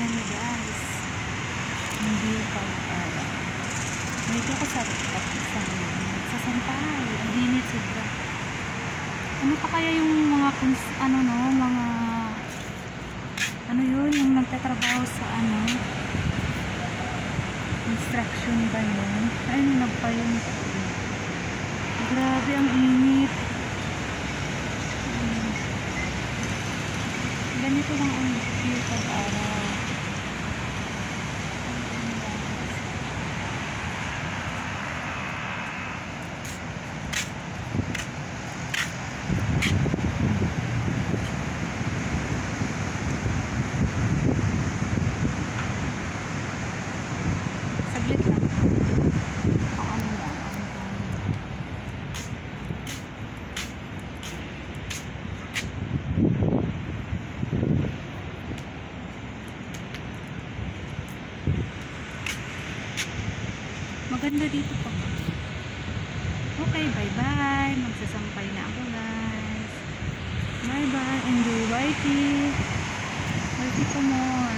Tingnan niyo guys. Hindi pa para. Dito ako sa sa sa Sampay. Ang init sobra. Ano pa kaya yung mga ano no, mga ano yun, yung nagtatrabaho sa ano construction ba yun? Ay, nagpayon ko. Grabe, ang init. Ganito lang ang view pag-araw. Saglit lang. Ako ano lang. Maganda dito pa. Okay, bye-bye. Bye-bye. Enjoy Whitey. Whitey po mo.